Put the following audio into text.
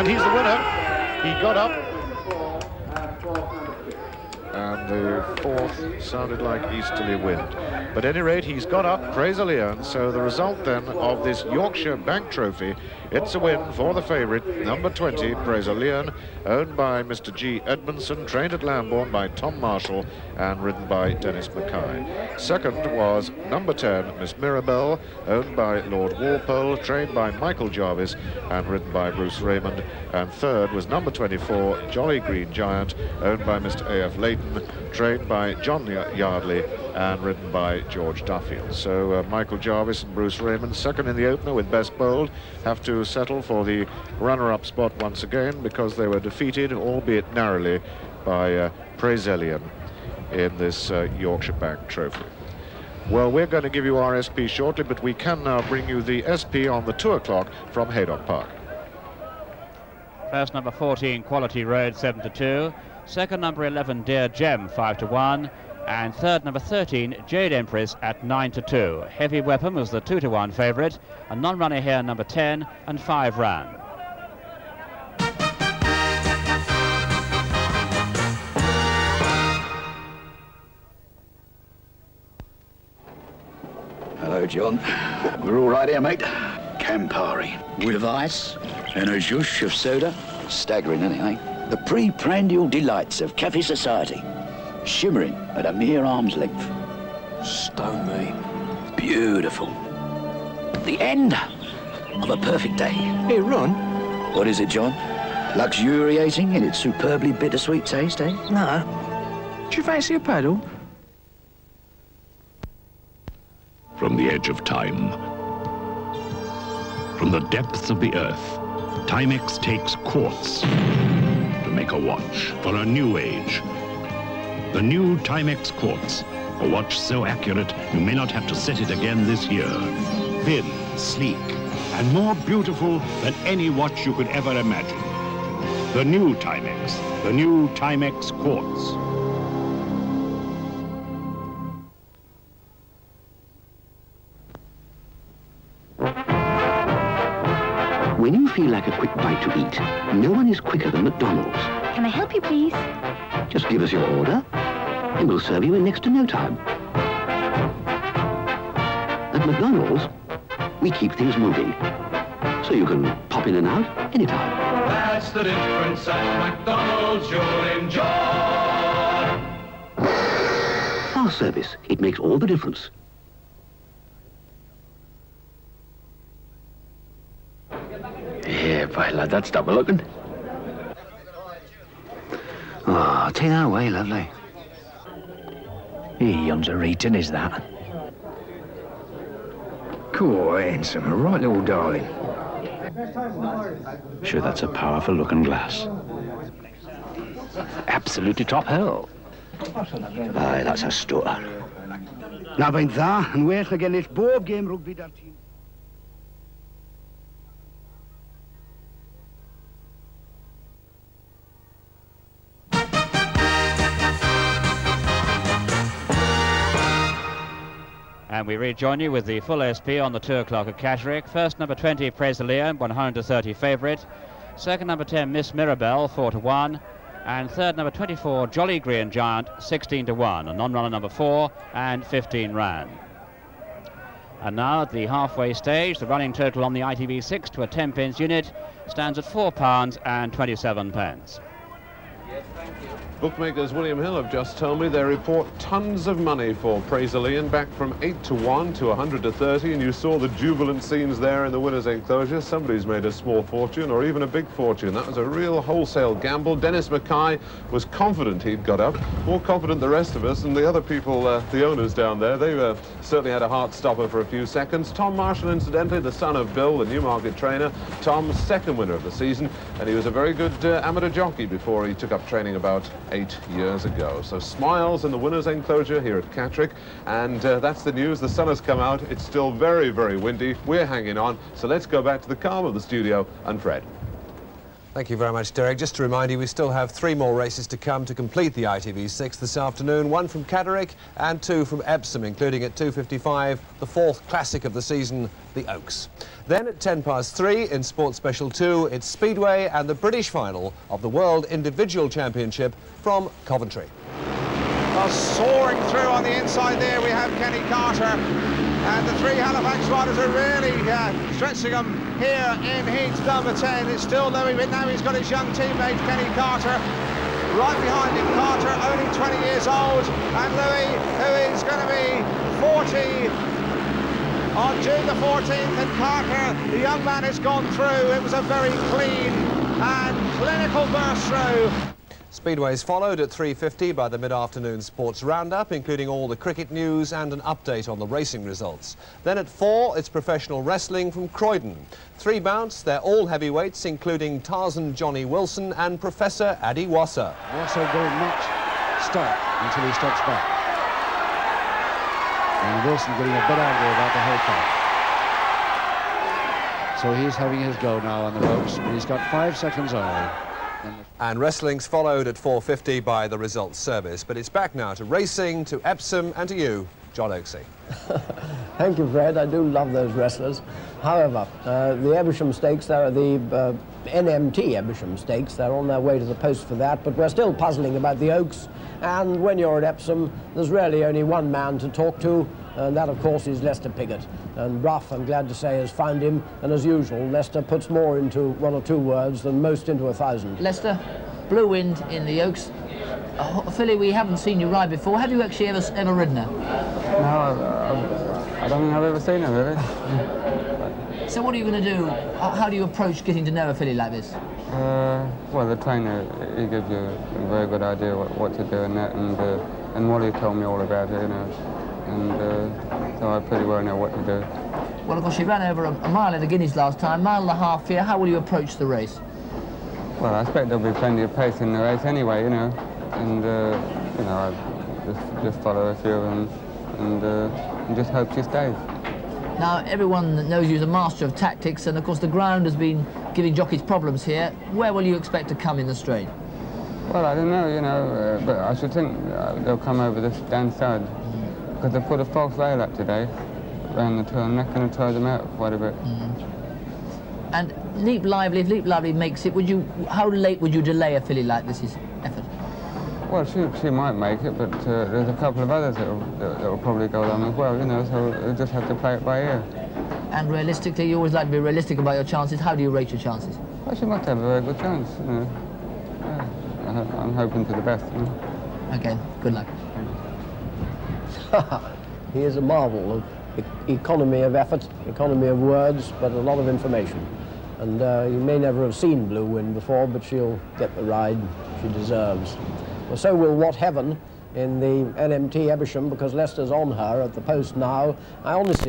And he's the winner. He got up. The fourth sounded like easterly wind. But at any rate, he's got up, Praiselien. So the result then of this Yorkshire Bank Trophy, it's a win for the favourite, number 20, Praiselien, owned by Mr. G. Edmondson, trained at Lambourn by Tom Marshall and ridden by Dennis Mackay. Second was number 10, Miss Mirabelle, owned by Lord Walpole, trained by Michael Jarvis and ridden by Bruce Raymond. And third was number 24, Jolly Green Giant, owned by Mr. A.F. Leighton, trained by John Yardley and ridden by George Duffield. So uh, Michael Jarvis and Bruce Raymond, second in the opener with Best Bold, have to settle for the runner-up spot once again because they were defeated, albeit narrowly, by uh, in this uh, Yorkshire Bank Trophy. Well, we're going to give you our SP shortly, but we can now bring you the SP on the 2 o'clock from Haydock Park. First number 14, Quality Road, 7 to 2. Second number 11, Dear Gem, 5 to 1 and third number 13 Jade Empress at 9 to 2. Heavy Weapon was the 2 to 1 favourite, a non-runner here number 10 and 5 ran. Hello, John. We're all right here, mate. Campari. With ice and a zhoosh of soda. Staggering, anything. The pre-prandial delights of cafe society shimmering at a mere arm's length. Stone me. Beautiful. The end of a perfect day. Hey, Ron. What is it, John? Luxuriating in its superbly bittersweet taste, eh? No. Do you fancy a paddle? From the edge of time, from the depths of the earth, Timex takes quartz to make a watch for a new age the new Timex Quartz, a watch so accurate you may not have to set it again this year. Thin, sleek, and more beautiful than any watch you could ever imagine. The new Timex, the new Timex Quartz. To eat, no one is quicker than McDonald's. Can I help you, please? Just give us your order, and we'll serve you in next to no time. At McDonald's, we keep things moving, so you can pop in and out anytime. That's the difference at McDonald's you'll enjoy. Our service, it makes all the difference. Viola, that's double looking. Oh, take that away, lovely. He undereating, is that? Cool, handsome, a right little darling. Sure, that's a powerful looking glass. Absolutely top hell. Aye, that's a stutter. Now, ben there, and weer gaan we in het boordgame rugby 13. We rejoin you with the full SP on the 2 o'clock at Catterick. First number 20, Praise 130 favourite. Second number 10, Miss Mirabelle, 4 to 1. And third number 24, Jolly Green Giant, 16 to 1. A non-runner number 4 and 15 ran. And now at the halfway stage, the running total on the ITV 6 to a 10 pence unit stands at £4 and 27 pence. Bookmakers William Hill have just told me they report tons of money for Praise back from 8 to 1 to 100 to 30 and you saw the jubilant scenes there in the winner's enclosure. Somebody's made a small fortune or even a big fortune. That was a real wholesale gamble. Dennis Mackay was confident he'd got up, more confident the rest of us and the other people, uh, the owners down there, they uh, certainly had a heart stopper for a few seconds. Tom Marshall, incidentally, the son of Bill, the Newmarket trainer, Tom's second winner of the season and he was a very good uh, amateur jockey before he took up training about eight years ago. So smiles in the winner's enclosure here at Catterick, and uh, that's the news. The sun has come out. It's still very, very windy. We're hanging on. So let's go back to the calm of the studio and Fred. Thank you very much, Derek. Just to remind you, we still have three more races to come to complete the ITV6 this afternoon. One from Catterick and two from Epsom, including at 2.55, the fourth classic of the season, the Oaks. Then at 10 past three, in Sports Special 2, it's Speedway and the British final of the World Individual Championship from Coventry. Well, soaring through on the inside there, we have Kenny Carter. And the three Halifax riders are really uh, stretching them here in heat number 10. It's still Louis, but now he's got his young teammate, Kenny Carter. Right behind him, Carter, only 20 years old. And Louis, who is going to be 40 on June the 14th. And Carter, the young man, has gone through. It was a very clean and clinical burst through. Speedways followed at 3.50 by the mid-afternoon sports roundup, including all the cricket news and an update on the racing results. Then at 4, it's professional wrestling from Croydon. Three bouts, they're all heavyweights, including Tarzan Johnny Wilson and Professor Addy Wasser. Wasser will not stop until he steps back. And Wilson getting a bit angry about the whole fight. So he's having his go now on the ropes, but he's got five seconds only. And wrestling's followed at 4.50 by the results service. But it's back now to racing, to Epsom and to you, John Oaksey. Thank you, Fred. I do love those wrestlers. However, uh, the Ebbisham Stakes, there are the uh, NMT Ebbisham Stakes. They're on their way to the post for that, but we're still puzzling about the Oaks. And when you're at Epsom, there's really only one man to talk to, and that, of course, is Lester Piggott. And Brough, I'm glad to say, has found him, and as usual, Lester puts more into one or two words than most into a thousand. Lester, Blue Wind in the Oaks. Uh, filly, we haven't seen you ride before. Have you actually ever, ever ridden her? No, I, I, I don't think I've ever seen her, really. so what are you going to do? How do you approach getting to know a filly like this? Uh, well, the trainer, he gives you a very good idea what, what to do and that, and, uh, and Wally told me all about it, you know and uh, so I pretty well know what to do. Well, of course, you ran over a, a mile in the Guineas last time, mile and a half here. How will you approach the race? Well, I expect there'll be plenty of pace in the race anyway, you know, and, uh, you know, I just, just follow a few of them and, uh, and just hope she stays. Now, everyone that knows you as a master of tactics, and of course the ground has been giving jockeys problems here. Where will you expect to come in the straight? Well, I don't know, you know, uh, but I should think uh, they'll come over this down side because they put a false rail up today around the turn. That's going to tire them out quite a bit. Mm. And Leap Lively, if Leap Lively makes it, would you? How late would you delay a filly like this effort? Well, she, she might make it, but uh, there's a couple of others that will, that will probably go along as well, you know, so we just have to play it by ear. And realistically, you always like to be realistic about your chances. How do you rate your chances? Well, she must have a very good chance, you know. Yeah, I'm hoping for the best. You know? Okay, good luck. he is a marvel of e economy of effort, economy of words, but a lot of information. And uh, you may never have seen Blue Wind before, but she'll get the ride she deserves. Well, so will What Heaven in the NMT Ebbisham, because Lester's on her at the post now. I honestly